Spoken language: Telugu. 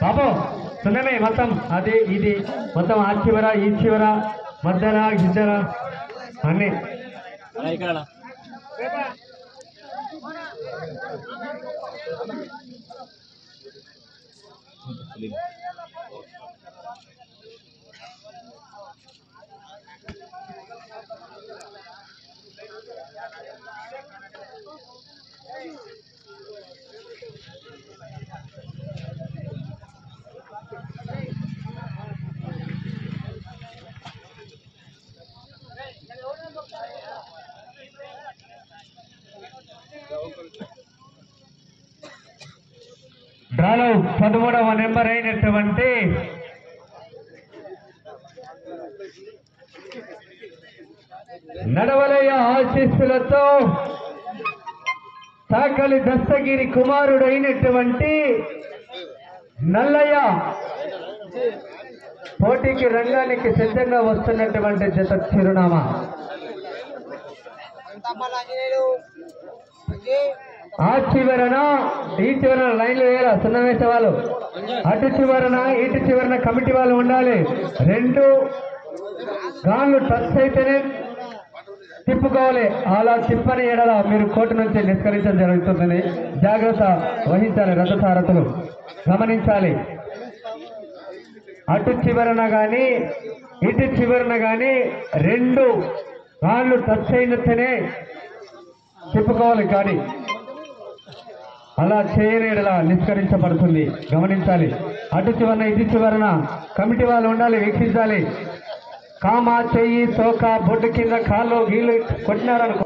బాబు సున్నమే మొత్తం అది ఇది మొత్తం ఆ చివర ఈ చివర మధ్యన గిద్దర అన్ని ఇక్కడ డ్రాలో పదమూడవ నెంబర్ అయినటువంటి నడవలయ ఆశీస్సులతో తాకలి దస్తగిరి కుమారుడు అయినటువంటి నల్లయ్య పోటీకి రంగానికి సిద్ధంగా వస్తున్నటువంటి జత చిరునామా. ఆ చివరన ఈ చివరన లైన్లు వేయాల? సున్నా వేసే వాళ్ళు. అటు చివరన ఇటు చివరన కమిటీ వాళ్ళు ఉండాలి. రెండు గాన్లు టచ్ అయితేనే తిప్పుకోవాలి. అలా తిప్పని ఎడల మీరు కోర్టు నుంచి నిష్కరించడం జరుగుతుంది జాగ్రత్త వహించాలి రథసారథులు. గమనించాలి. అటు చివరన కానీ ఇటు చివరన కానీ రెండు గాన్లు టచ్ అయినట్టునే తిప్పుకోవాలి కానీ అలా చేయలేడలా నిష్కరించబడుతుంది. గమనించాలి. అటు చివరన ఇది చివరన కమిటీ వాళ్ళు ఉండాలి వీక్షించాలి. కామ చెయ్యి తోక బొడ్డు కింద కాళ్ళు గీళ్ళు కొట్టినారనుకో.